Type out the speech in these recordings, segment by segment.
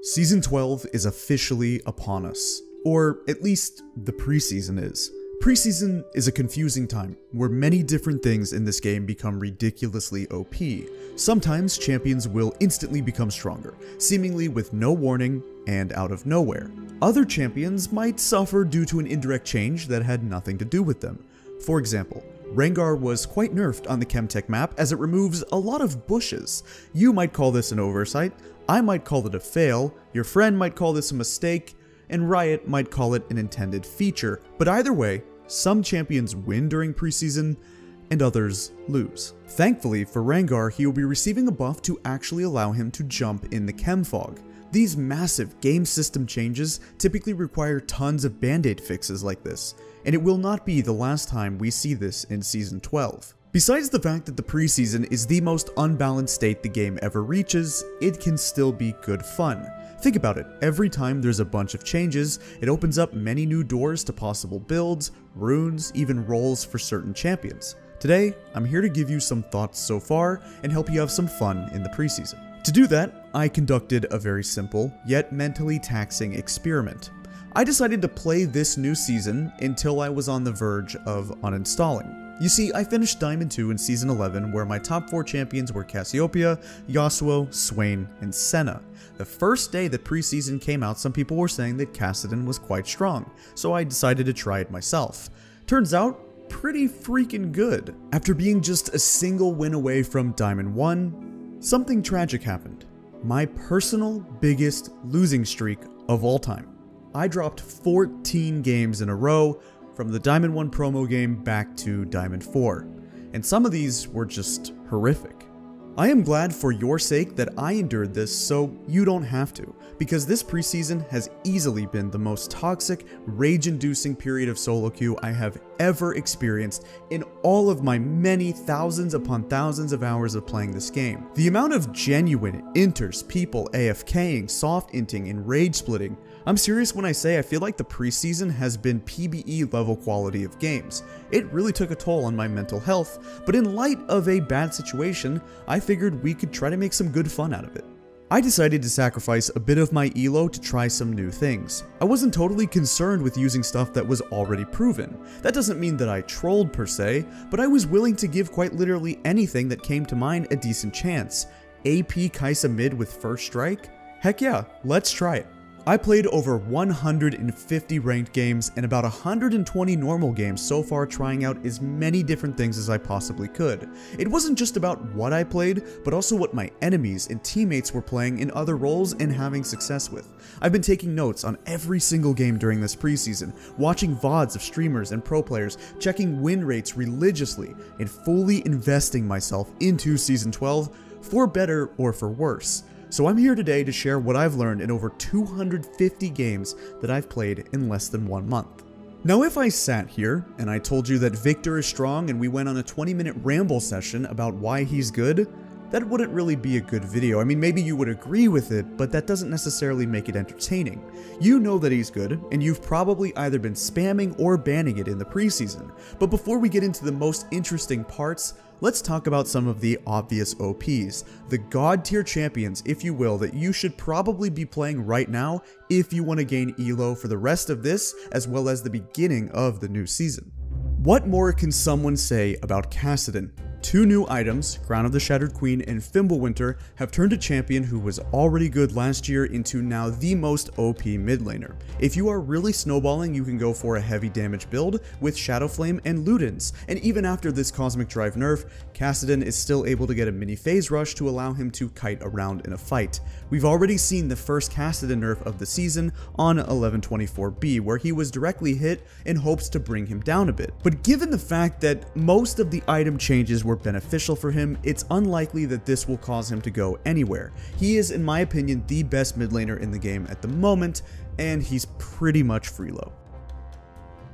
Season 12 is officially upon us, or at least the preseason is. Preseason is a confusing time where many different things in this game become ridiculously OP. Sometimes champions will instantly become stronger, seemingly with no warning and out of nowhere. Other champions might suffer due to an indirect change that had nothing to do with them. For example, Rengar was quite nerfed on the Chemtech map as it removes a lot of bushes. You might call this an oversight, I might call it a fail, your friend might call this a mistake, and Riot might call it an intended feature. But either way, some champions win during preseason, and others lose. Thankfully for Rengar, he will be receiving a buff to actually allow him to jump in the chem fog. These massive game system changes typically require tons of band-aid fixes like this, and it will not be the last time we see this in Season 12. Besides the fact that the preseason is the most unbalanced state the game ever reaches, it can still be good fun. Think about it, every time there's a bunch of changes, it opens up many new doors to possible builds, runes, even roles for certain champions. Today, I'm here to give you some thoughts so far and help you have some fun in the preseason. To do that, I conducted a very simple, yet mentally taxing experiment. I decided to play this new season until I was on the verge of uninstalling. You see, I finished Diamond 2 in Season 11 where my top 4 champions were Cassiopeia, Yasuo, Swain, and Senna. The first day that preseason came out, some people were saying that Kassadin was quite strong, so I decided to try it myself. Turns out, pretty freaking good. After being just a single win away from Diamond 1, something tragic happened. My personal biggest losing streak of all time. I dropped 14 games in a row from the Diamond 1 promo game back to Diamond 4, and some of these were just horrific. I am glad for your sake that I endured this so you don't have to, because this preseason has easily been the most toxic, rage-inducing period of solo queue I have ever experienced in all of my many thousands upon thousands of hours of playing this game. The amount of genuine inters, people AFKing, soft inting, and rage splitting I'm serious when I say I feel like the preseason has been PBE level quality of games. It really took a toll on my mental health, but in light of a bad situation, I figured we could try to make some good fun out of it. I decided to sacrifice a bit of my elo to try some new things. I wasn't totally concerned with using stuff that was already proven. That doesn't mean that I trolled per se, but I was willing to give quite literally anything that came to mind a decent chance. AP Kai'Sa mid with first strike? Heck yeah, let's try it. I played over 150 ranked games and about 120 normal games so far trying out as many different things as I possibly could. It wasn't just about what I played, but also what my enemies and teammates were playing in other roles and having success with. I've been taking notes on every single game during this preseason, watching VODs of streamers and pro players, checking win rates religiously, and fully investing myself into Season 12 for better or for worse. So I'm here today to share what I've learned in over 250 games that I've played in less than one month. Now if I sat here and I told you that Viktor is strong and we went on a 20 minute ramble session about why he's good, that wouldn't really be a good video. I mean, maybe you would agree with it, but that doesn't necessarily make it entertaining. You know that he's good, and you've probably either been spamming or banning it in the preseason. But before we get into the most interesting parts, let's talk about some of the obvious OPs, the god tier champions, if you will, that you should probably be playing right now if you want to gain elo for the rest of this as well as the beginning of the new season. What more can someone say about Kassadin? Two new items, Crown of the Shattered Queen and Fimbulwinter, have turned a champion who was already good last year into now the most OP mid laner. If you are really snowballing, you can go for a heavy damage build with Shadow Flame and Ludens, and even after this Cosmic Drive nerf, Kassadin is still able to get a mini phase rush to allow him to kite around in a fight. We've already seen the first Kassadin nerf of the season on 1124B, where he was directly hit in hopes to bring him down a bit. But given the fact that most of the item changes were beneficial for him, it's unlikely that this will cause him to go anywhere. He is, in my opinion, the best mid laner in the game at the moment, and he's pretty much free elo.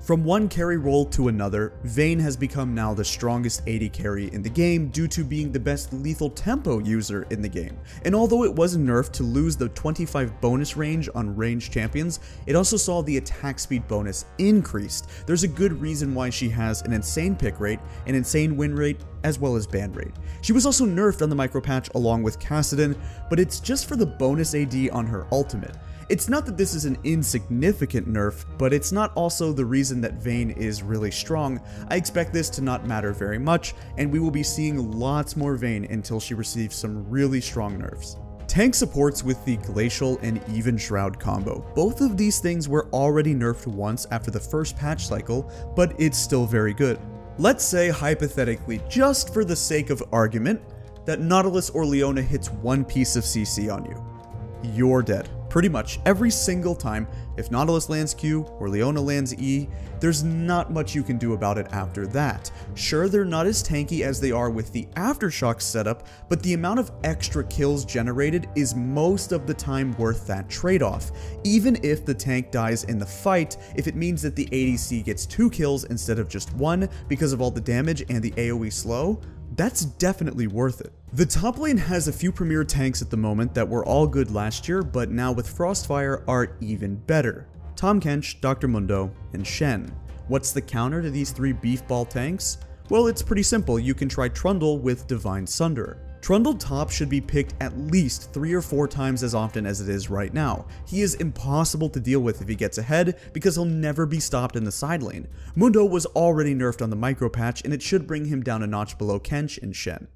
From one carry role to another, Vayne has become now the strongest AD carry in the game due to being the best lethal tempo user in the game. And although it was nerfed to lose the 25 bonus range on ranged champions, it also saw the attack speed bonus increased. There's a good reason why she has an insane pick rate, an insane win rate, as well as ban rate. She was also nerfed on the micro patch along with Kassadin, but it's just for the bonus AD on her ultimate. It's not that this is an insignificant nerf, but it's not also the reason that Vayne is really strong. I expect this to not matter very much, and we will be seeing lots more Vayne until she receives some really strong nerfs. Tank supports with the Glacial and Even Shroud combo. Both of these things were already nerfed once after the first patch cycle, but it's still very good. Let's say hypothetically, just for the sake of argument, that Nautilus or Leona hits one piece of CC on you. You're dead pretty much every single time. If Nautilus lands Q or Leona lands E, there's not much you can do about it after that. Sure, they're not as tanky as they are with the Aftershock setup, but the amount of extra kills generated is most of the time worth that trade-off. Even if the tank dies in the fight, if it means that the ADC gets 2 kills instead of just 1 because of all the damage and the AoE slow, that's definitely worth it. The top lane has a few premier tanks at the moment that were all good last year, but now with Frostfire are even better. Tahm Kench, Dr. Mundo, and Shen. What's the counter to these three beefball tanks? Well, it's pretty simple, you can try Trundle with Divine Sunder. Trundle top should be picked at least 3 or 4 times as often as it is right now. He is impossible to deal with if he gets ahead because he'll never be stopped in the side lane. Mundo was already nerfed on the micro patch and it should bring him down a notch below Kench and Shen.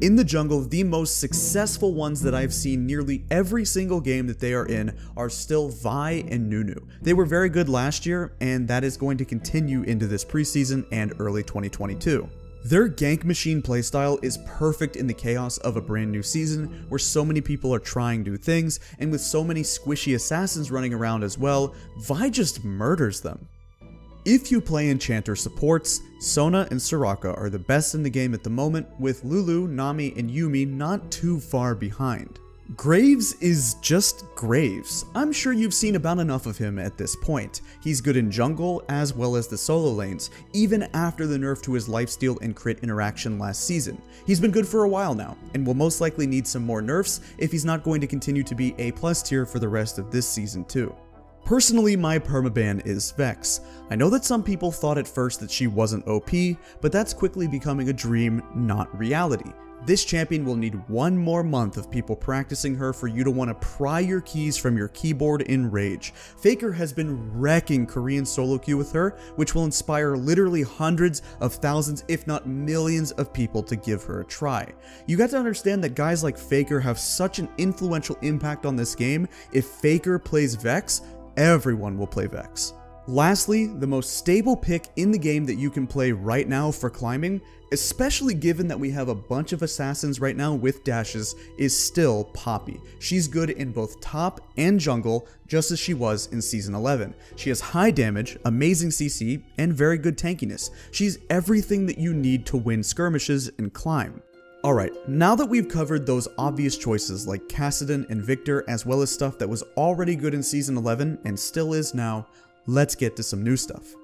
In the jungle, the most successful ones that I've seen nearly every single game that they are in are still Vi and Nunu. They were very good last year, and that is going to continue into this preseason and early 2022. Their gank machine playstyle is perfect in the chaos of a brand new season where so many people are trying new things, and with so many squishy assassins running around as well, Vi just murders them. If you play Enchanter supports, Sona and Soraka are the best in the game at the moment, with Lulu, Nami, and Yuumi not too far behind. Graves is just Graves. I'm sure you've seen about enough of him at this point. He's good in jungle as well as the solo lanes, even after the nerf to his lifesteal and crit interaction last season. He's been good for a while now, and will most likely need some more nerfs if he's not going to continue to be A plus tier for the rest of this season too. Personally, my permaban is Vex. I know that some people thought at first that she wasn't OP, but that's quickly becoming a dream, not reality. This champion will need one more month of people practicing her for you to want to pry your keys from your keyboard in rage. Faker has been wrecking Korean solo queue with her, which will inspire literally hundreds of thousands, if not millions of people to give her a try. You got to understand that guys like Faker have such an influential impact on this game, if Faker plays Vex, everyone will play Vex. Lastly, the most stable pick in the game that you can play right now for climbing, especially given that we have a bunch of assassins right now with dashes, is still Poppy. She's good in both top and jungle, just as she was in Season 11. She has high damage, amazing CC, and very good tankiness. She's everything that you need to win skirmishes and climb. Alright, now that we've covered those obvious choices like Kassadin and Viktor as well as stuff that was already good in Season 11 and still is now, let's get to some new stuff.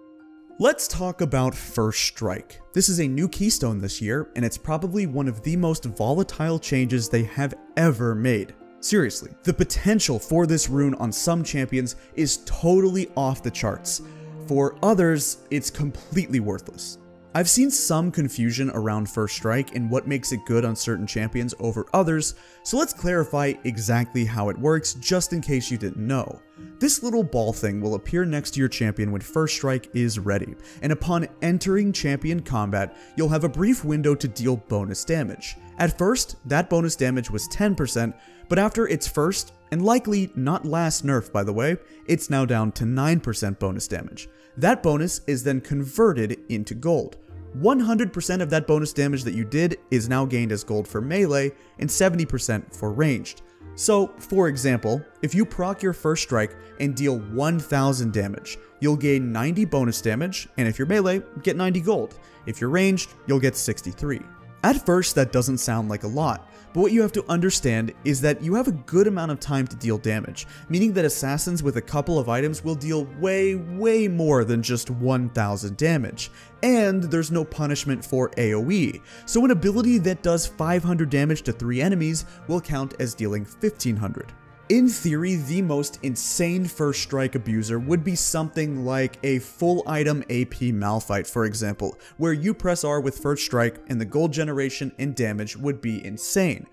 Let's talk about First Strike. This is a new keystone this year, and it's probably one of the most volatile changes they have ever made. Seriously, the potential for this rune on some champions is totally off the charts. For others, it's completely worthless. I've seen some confusion around First Strike and what makes it good on certain champions over others, so let's clarify exactly how it works just in case you didn't know. This little ball thing will appear next to your champion when First Strike is ready, and upon entering champion combat, you'll have a brief window to deal bonus damage. At first, that bonus damage was 10%, but after its first, and likely not last nerf by the way, it's now down to 9% bonus damage. That bonus is then converted into gold. 100% of that bonus damage that you did is now gained as gold for melee and 70% for ranged. So, for example, if you proc your first strike and deal 1000 damage, you'll gain 90 bonus damage, and if you're melee, get 90 gold. If you're ranged, you'll get 63. At first, that doesn't sound like a lot, but what you have to understand is that you have a good amount of time to deal damage, meaning that assassins with a couple of items will deal way, way more than just 1000 damage. And there's no punishment for AoE, so an ability that does 500 damage to 3 enemies will count as dealing 1500. In theory, the most insane first strike abuser would be something like a full item AP Malphite for example, where you press R with first strike and the gold generation and damage would be insane.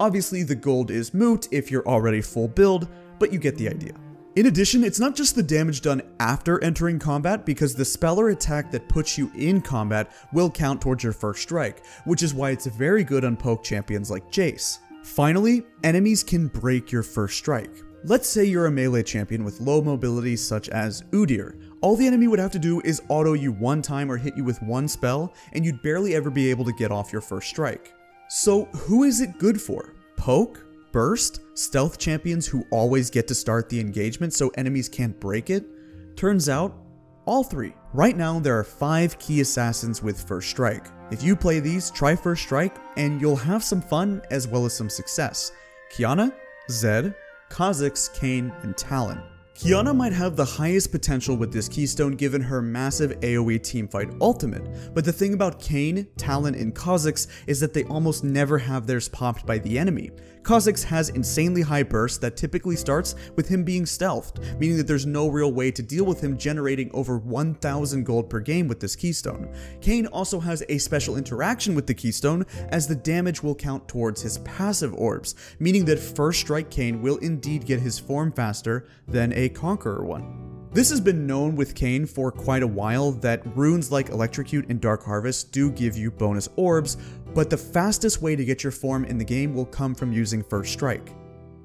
Obviously the gold is moot if you're already full build, but you get the idea. In addition, it's not just the damage done after entering combat because the spell or attack that puts you in combat will count towards your first strike, which is why it's very good on poke champions like Jace. Finally, enemies can break your first strike. Let's say you're a melee champion with low mobility such as Udyr. All the enemy would have to do is auto you one time or hit you with one spell, and you'd barely ever be able to get off your first strike. So who is it good for? Poke? Burst? Stealth champions who always get to start the engagement so enemies can't break it? Turns out, all three. Right now, there are 5 key assassins with First Strike. If you play these, try First Strike, and you'll have some fun as well as some success. Qiyana, Zed, Kha'Zix, Kayn, and Talon. Qiyana might have the highest potential with this keystone given her massive AoE teamfight ultimate, but the thing about Kayn, Talon, and Kha'Zix is that they almost never have theirs popped by the enemy. Kha'Zix has insanely high burst that typically starts with him being stealthed, meaning that there's no real way to deal with him generating over 1000 gold per game with this keystone. Kayn also has a special interaction with the keystone as the damage will count towards his passive orbs, meaning that first strike Kayn will indeed get his form faster than a Conqueror one. This has been known with Kayn for quite a while that runes like Electrocute and Dark Harvest do give you bonus orbs, but the fastest way to get your form in the game will come from using First Strike.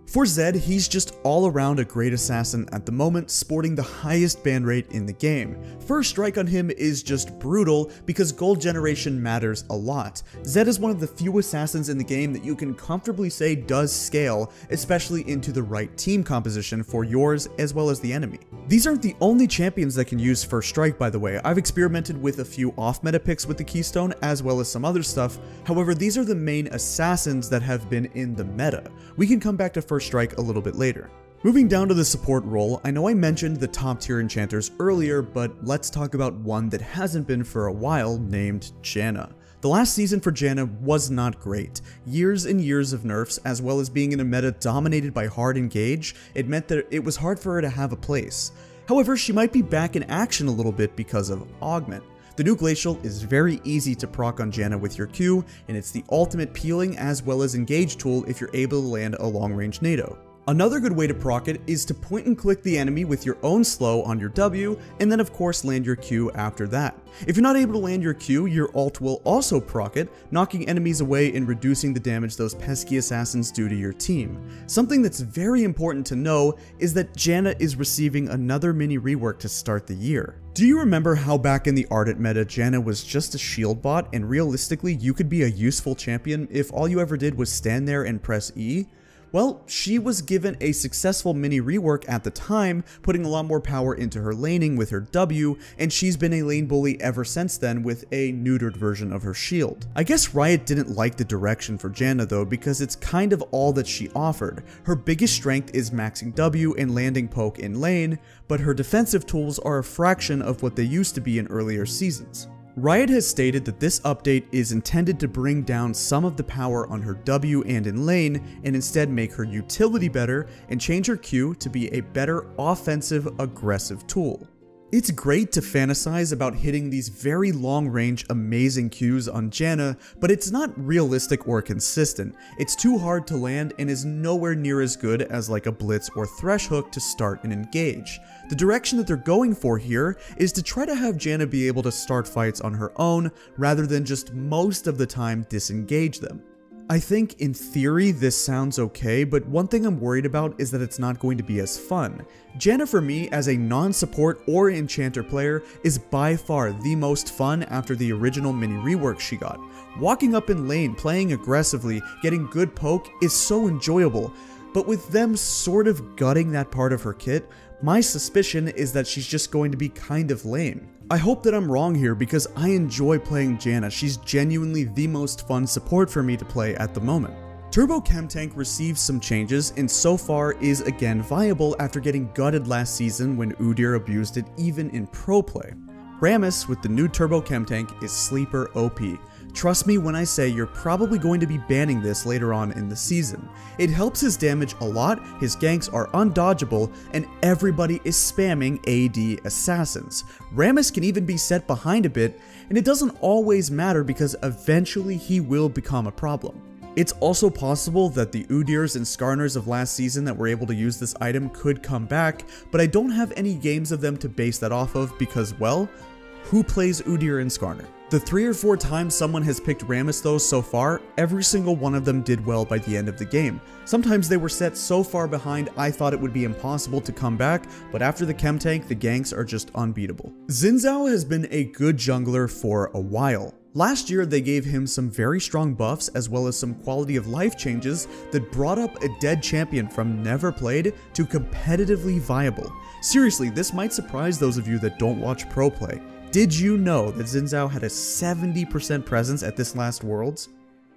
For Zed, he's just all around a great assassin at the moment, sporting the highest ban rate in the game. First strike on him is just brutal because gold generation matters a lot. Zed is one of the few assassins in the game that you can comfortably say does scale, especially into the right team composition for yours as well as the enemy. These aren't the only champions that can use first strike by the way, I've experimented with a few off meta picks with the keystone as well as some other stuff, however these are the main assassins that have been in the meta. We can come back to first strike a little bit later. Moving down to the support role, I know I mentioned the top tier enchanters earlier, but let's talk about one that hasn't been for a while named Janna. The last season for Janna was not great. Years and years of nerfs, as well as being in a meta dominated by hard engage, it meant that it was hard for her to have a place. However, she might be back in action a little bit because of Augment. The new Glacial is very easy to proc on Janna with your Q, and it's the ultimate peeling as well as engage tool if you're able to land a long range NATO. Another good way to proc it is to point and click the enemy with your own slow on your W, and then of course land your Q after that. If you're not able to land your Q, your ult will also proc it, knocking enemies away and reducing the damage those pesky assassins do to your team. Something that's very important to know is that Janna is receiving another mini rework to start the year. Do you remember how back in the Ardent meta, Janna was just a shield bot and realistically you could be a useful champion if all you ever did was stand there and press E? Well, she was given a successful mini rework at the time, putting a lot more power into her laning with her W, and she's been a lane bully ever since then with a neutered version of her shield. I guess Riot didn't like the direction for Janna though because it's kind of all that she offered. Her biggest strength is maxing W and landing poke in lane, but her defensive tools are a fraction of what they used to be in earlier seasons. Riot has stated that this update is intended to bring down some of the power on her W and in lane and instead make her utility better and change her Q to be a better offensive aggressive tool. It's great to fantasize about hitting these very long range amazing Qs on Janna, but it's not realistic or consistent. It's too hard to land and is nowhere near as good as like a Blitz or Thresh hook to start and engage. The direction that they're going for here is to try to have Janna be able to start fights on her own rather than just most of the time disengage them. I think in theory this sounds okay, but one thing I'm worried about is that it's not going to be as fun. Janna for me as a non-support or enchanter player is by far the most fun after the original mini rework she got. Walking up in lane, playing aggressively, getting good poke is so enjoyable, but with them sort of gutting that part of her kit, my suspicion is that she's just going to be kind of lame. I hope that I'm wrong here because I enjoy playing Janna, she's genuinely the most fun support for me to play at the moment. Turbo Chem Tank received some changes and so far is again viable after getting gutted last season when Udyr abused it even in pro play. Rammus with the new Turbo Chem Tank is sleeper OP. Trust me when I say you're probably going to be banning this later on in the season. It helps his damage a lot, his ganks are undodgeable, and everybody is spamming AD assassins. Rammus can even be set behind a bit, and it doesn't always matter because eventually he will become a problem. It's also possible that the Udyrs and Skarners of last season that were able to use this item could come back, but I don't have any games of them to base that off of because, well, who plays Udyr and Skarner? The three or four times someone has picked Rammus though so far, every single one of them did well by the end of the game. Sometimes they were set so far behind I thought it would be impossible to come back, but after the chem tank, the ganks are just unbeatable. Xin has been a good jungler for a while. Last year, they gave him some very strong buffs as well as some quality of life changes that brought up a dead champion from never played to competitively viable. Seriously, this might surprise those of you that don't watch pro play. Did you know that Xin Zhao had a 70% presence at this last Worlds?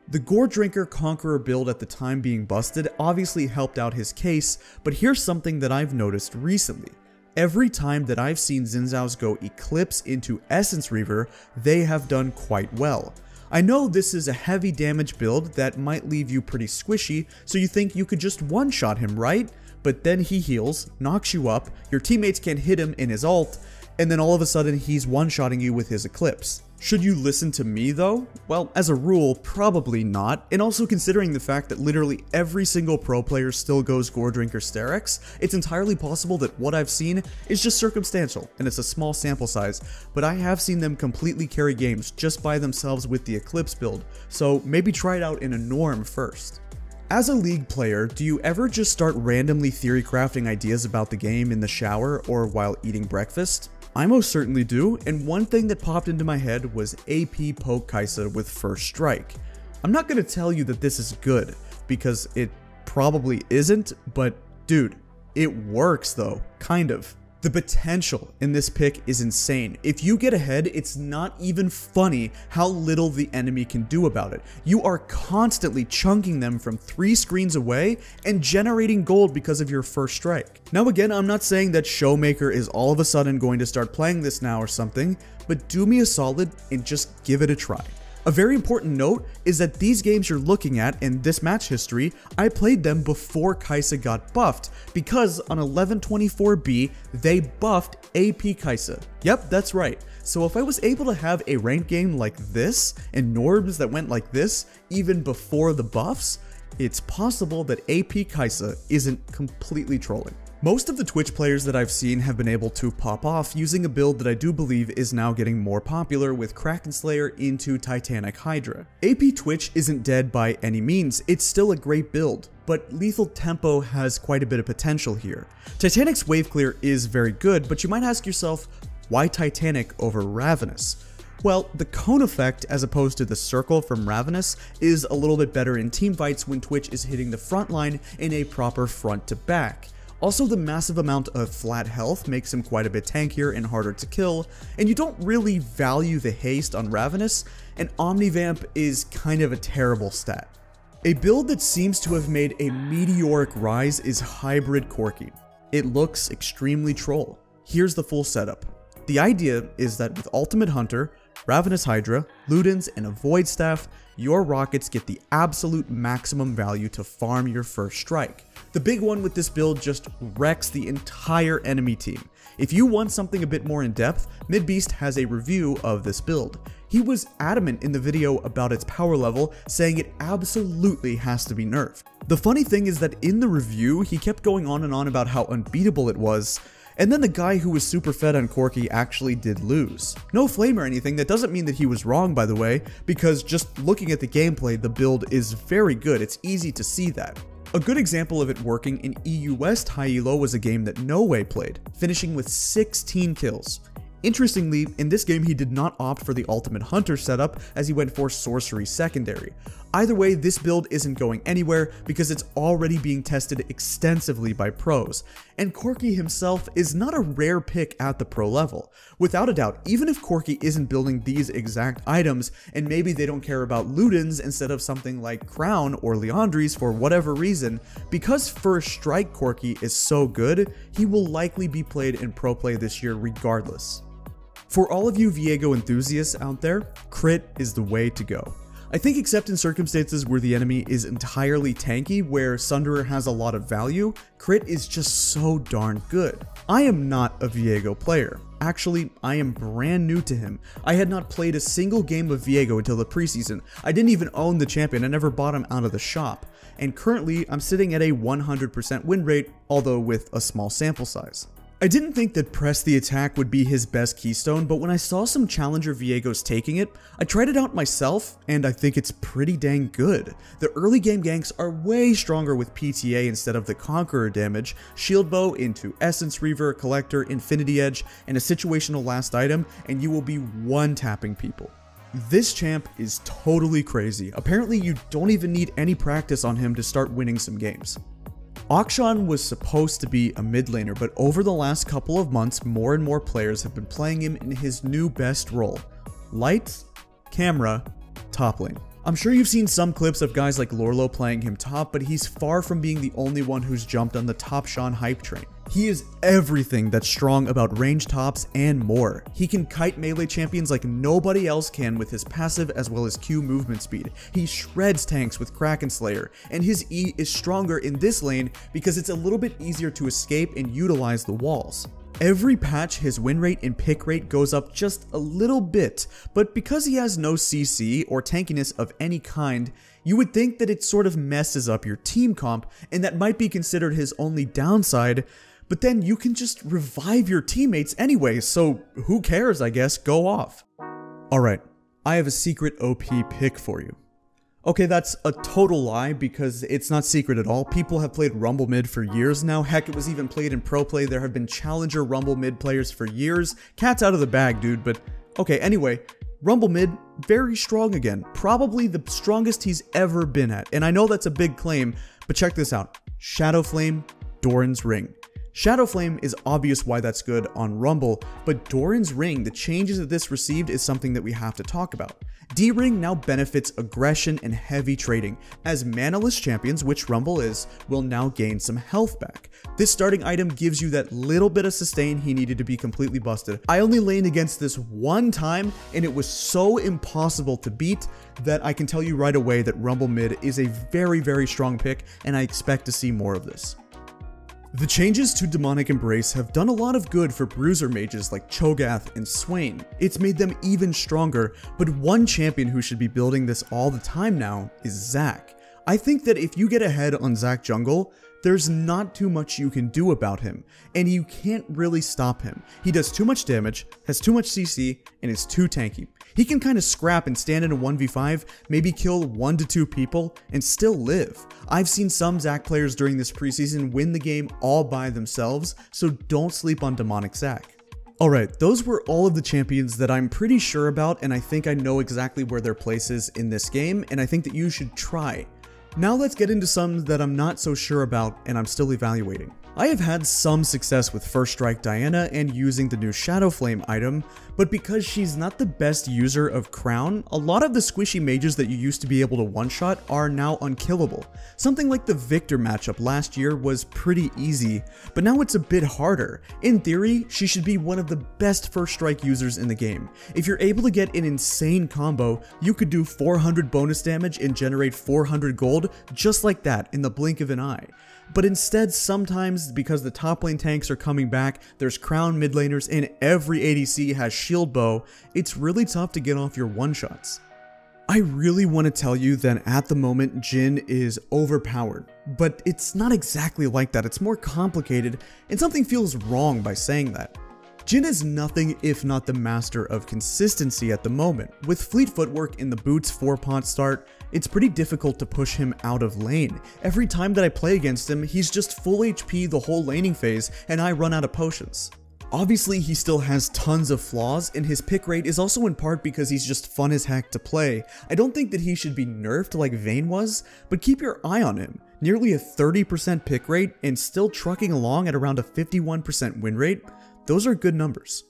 The Gore Drinker Conqueror build at the time being busted obviously helped out his case, but here's something that I've noticed recently. Every time that I've seen Xin Zhao's go Eclipse into Essence Reaver, they have done quite well. I know this is a heavy damage build that might leave you pretty squishy, so you think you could just one-shot him, right? But then he heals, knocks you up, your teammates can't hit him in his ult, and then all of a sudden he's one-shotting you with his Eclipse. Should you listen to me though? Well, as a rule, probably not, and also considering the fact that literally every single pro player still goes Gore Drinker Sterak's, it's entirely possible that what I've seen is just circumstantial, and it's a small sample size, but I have seen them completely carry games just by themselves with the Eclipse build, so maybe try it out in a norm first. As a League player, do you ever just start randomly theory crafting ideas about the game in the shower or while eating breakfast? I most certainly do, and one thing that popped into my head was AP poke Kai'Sa with first strike. I'm not gonna tell you that this is good, because it probably isn't, but dude, it works though, kind of. The potential in this pick is insane. If you get ahead, it's not even funny how little the enemy can do about it. You are constantly chunking them from three screens away and generating gold because of your first strike. Now again, I'm not saying that Showmaker is all of a sudden going to start playing this now or something, but do me a solid and just give it a try. A very important note is that these games you're looking at in this match history, I played them before Kai'Sa got buffed, because on 1124B, they buffed AP Kai'Sa. Yep, that's right. So if I was able to have a ranked game like this, and norms that went like this, even before the buffs, it's possible that AP Kai'Sa isn't completely trolling. Most of the Twitch players that I've seen have been able to pop off using a build that I do believe is now getting more popular with Kraken Slayer into Titanic Hydra. AP Twitch isn't dead by any means, it's still a great build, but Lethal Tempo has quite a bit of potential here. Titanic's Wave Clear is very good, but you might ask yourself, why Titanic over Ravenous? Well, the cone effect as opposed to the circle from Ravenous is a little bit better in team fights when Twitch is hitting the front line in a proper front to back. Also, the massive amount of flat health makes him quite a bit tankier and harder to kill, and you don't really value the haste on Ravenous, and Omnivamp is kind of a terrible stat. A build that seems to have made a meteoric rise is Hybrid Corki. It looks extremely troll. Here's the full setup. The idea is that with Ultimate Hunter, Ravenous Hydra, Ludens, and a Void Staff, your rockets get the absolute maximum value to farm your first strike. The big one with this build just wrecks the entire enemy team. If you want something a bit more in depth, MidBeast has a review of this build. He was adamant in the video about its power level, saying it absolutely has to be nerfed. The funny thing is that in the review, he kept going on and on about how unbeatable it was, and then the guy who was super fed on Corki actually did lose. No flame or anything, that doesn't mean that he was wrong by the way, because just looking at the gameplay, the build is very good, it's easy to see that. A good example of it working in EU West High Elo was a game that No Way played, finishing with 16 kills. Interestingly, in this game he did not opt for the Ultimate Hunter setup as he went for Sorcery Secondary. Either way, this build isn't going anywhere because it's already being tested extensively by pros, and Corki himself is not a rare pick at the pro level. Without a doubt, even if Corki isn't building these exact items, and maybe they don't care about Ludens instead of something like Crown or Liandry's for whatever reason, because First Strike Corki is so good, he will likely be played in pro play this year regardless. For all of you Viego enthusiasts out there, crit is the way to go. I think except in circumstances where the enemy is entirely tanky, where Sunderer has a lot of value, crit is just so darn good. I am not a Viego player. Actually, I am brand new to him. I had not played a single game of Viego until the preseason. I didn't even own the champion, I never bought him out of the shop. And currently, I'm sitting at a 100% win rate, although with a small sample size. I didn't think that press the attack would be his best keystone, but when I saw some challenger Viegos taking it, I tried it out myself, and I think it's pretty dang good. The early game ganks are way stronger with PTA instead of the Conqueror damage, Shield Bow into Essence Reaver, Collector, Infinity Edge, and a situational last item, and you will be one-tapping people. This champ is totally crazy. Apparently you don't even need any practice on him to start winning some games. Akshan was supposed to be a mid laner, but over the last couple of months, more and more players have been playing him in his new best role. Lights, camera, top lane. I'm sure you've seen some clips of guys like Lourlo playing him top, but he's far from being the only one who's jumped on the top Sean hype train. He is everything that's strong about range tops and more. He can kite melee champions like nobody else can with his passive as well as Q movement speed. He shreds tanks with Kraken Slayer, and his E is stronger in this lane because it's a little bit easier to escape and utilize the walls. Every patch, his win rate and pick rate goes up just a little bit, but because he has no CC or tankiness of any kind, you would think that it sort of messes up your team comp, and that might be considered his only downside, but then you can just revive your teammates anyway, so who cares, I guess, go off. Alright, I have a secret OP pick for you. Okay, that's a total lie because it's not secret at all. People have played Rumble Mid for years now. Heck, it was even played in Pro Play. There have been Challenger Rumble Mid players for years. Cat's out of the bag, dude, but okay, anyway, Rumble Mid, very strong again. Probably the strongest he's ever been at. And I know that's a big claim, but check this out. Shadow Flame, Doran's Ring. Shadow Flame is obvious why that's good on Rumble, but Doran's Ring, the changes that this received is something that we have to talk about. D-Ring now benefits aggression and heavy trading, as manaless champions, which Rumble is, will now gain some health back. This starting item gives you that little bit of sustain he needed to be completely busted. I only laned against this one time, and it was so impossible to beat that I can tell you right away that Rumble Mid is a very, very strong pick, and I expect to see more of this. The changes to Demonic Embrace have done a lot of good for bruiser mages like Cho'Gath and Swain. It's made them even stronger, but one champion who should be building this all the time now is Zac. I think that if you get ahead on Zac Jungle, there's not too much you can do about him, and you can't really stop him. He does too much damage, has too much CC, and is too tanky. He can kind of scrap and stand in a 1v5, maybe kill 1 to 2 people, and still live. I've seen some Zac players during this preseason win the game all by themselves, so don't sleep on Demonic Zac. Alright, those were all of the champions that I'm pretty sure about and I think I know exactly where their place is in this game and I think that you should try. Now let's get into some that I'm not so sure about and I'm still evaluating. I have had some success with First Strike Diana and using the new Shadow Flame item, but because she's not the best user of Crown, a lot of the squishy mages that you used to be able to one-shot are now unkillable. Something like the Viktor matchup last year was pretty easy, but now it's a bit harder. In theory, she should be one of the best First Strike users in the game. If you're able to get an insane combo, you could do 400 bonus damage and generate 400 gold just like that in the blink of an eye. But instead, sometimes, because the top lane tanks are coming back, there's crown mid laners, and every ADC has shield bow, it's really tough to get off your one-shots. I really want to tell you that at the moment, Jhin is overpowered, but it's not exactly like that, it's more complicated, and something feels wrong by saying that. Jhin is nothing if not the master of consistency at the moment. With fleet footwork in the boots 4 pot start, it's pretty difficult to push him out of lane. Every time that I play against him, he's just full HP the whole laning phase and I run out of potions. Obviously, he still has tons of flaws, and his pick rate is also in part because he's just fun as heck to play. I don't think that he should be nerfed like Vayne was, but keep your eye on him. Nearly a 30% pick rate and still trucking along at around a 51% win rate, those are good numbers.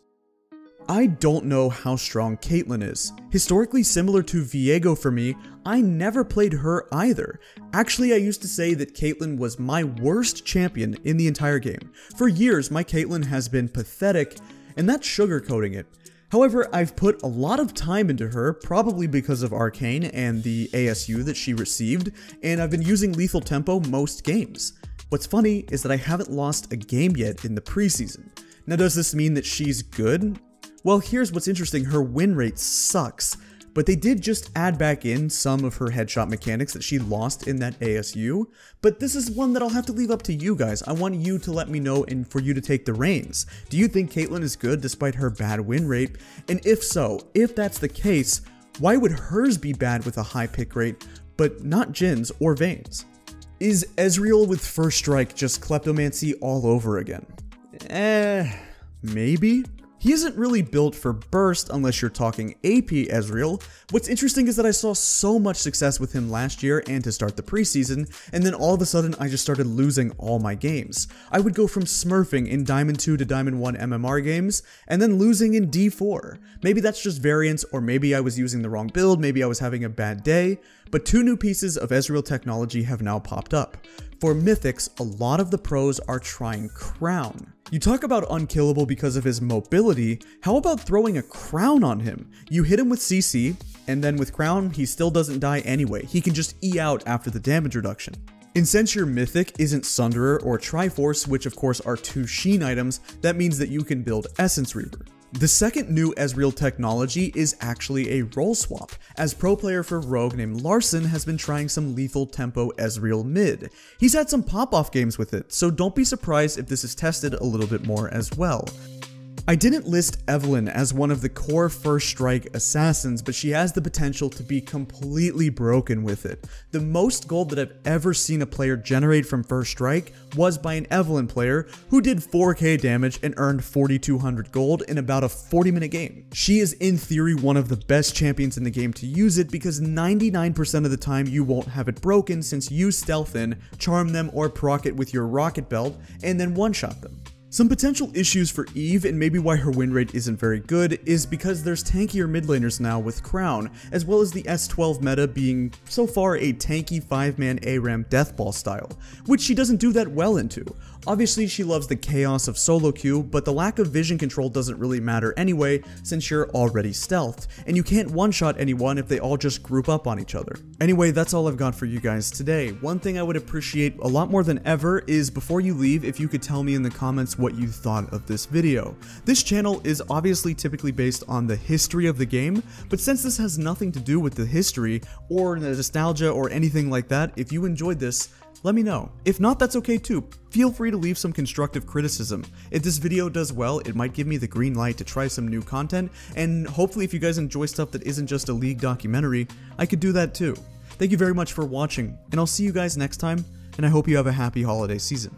I don't know how strong Caitlyn is. Historically similar to Viego for me, I never played her either. Actually, I used to say that Caitlyn was my worst champion in the entire game. For years, my Caitlyn has been pathetic, and that's sugarcoating it. However, I've put a lot of time into her, probably because of Arcane and the ASU that she received, and I've been using Lethal Tempo most games. What's funny is that I haven't lost a game yet in the preseason. Now does this mean that she's good? Well, here's what's interesting her win rate sucks, but they did just add back in some of her headshot mechanics that she lost in that ASU. But this is one that I'll have to leave up to you guys. I want you to let me know and for you to take the reins. Do you think Caitlyn is good despite her bad win rate? And if so, if that's the case, why would hers be bad with a high pick rate, but not Jhin's or Vayne's? Is Ezreal with First Strike just kleptomancy all over again? Eh, maybe? He isn't really built for burst unless you're talking AP Ezreal. What's interesting is that I saw so much success with him last year and to start the preseason, and then all of a sudden I just started losing all my games. I would go from smurfing in Diamond 2 to Diamond 1 MMR games, and then losing in D4. Maybe that's just variance, or maybe I was using the wrong build, maybe I was having a bad day, but two new pieces of Ezreal technology have now popped up. For Mythics, a lot of the pros are trying Crown. You talk about unkillable because of his mobility, how about throwing a Crown on him? You hit him with CC, and then with Crown, he still doesn't die anyway, he can just E out after the damage reduction. And since your Mythic isn't Sunderer or Triforce, which of course are two Sheen items, that means that you can build Essence Reaver. The second new Ezreal technology is actually a role swap, as pro player for Rogue named Larssen has been trying some lethal tempo Ezreal mid. He's had some pop-off games with it, so don't be surprised if this is tested a little bit more as well. I didn't list Evelynn as one of the core First Strike assassins, but she has the potential to be completely broken with it. The most gold that I've ever seen a player generate from First Strike was by an Evelynn player who did 4k damage and earned 4200 gold in about a 40 minute game. She is in theory one of the best champions in the game to use it because 99% of the time you won't have it broken since you stealth in, charm them or proc it with your rocket belt, and then one-shot them. Some potential issues for Eve and maybe why her win rate isn't very good is because there's tankier mid laners now with Crown, as well as the S12 meta being so far a tanky 5-man ARAM deathball style, which she doesn't do that well into. Obviously she loves the chaos of solo queue, but the lack of vision control doesn't really matter anyway since you're already stealthed, and you can't one-shot anyone if they all just group up on each other. Anyway, that's all I've got for you guys today. One thing I would appreciate a lot more than ever is before you leave if you could tell me in the comments what you thought of this video. This channel is obviously typically based on the history of the game, but since this has nothing to do with the history or the nostalgia or anything like that, if you enjoyed this, let me know. If not, that's okay too. Feel free to leave some constructive criticism. If this video does well, it might give me the green light to try some new content, and hopefully if you guys enjoy stuff that isn't just a League documentary, I could do that too. Thank you very much for watching, and I'll see you guys next time, and I hope you have a happy holiday season.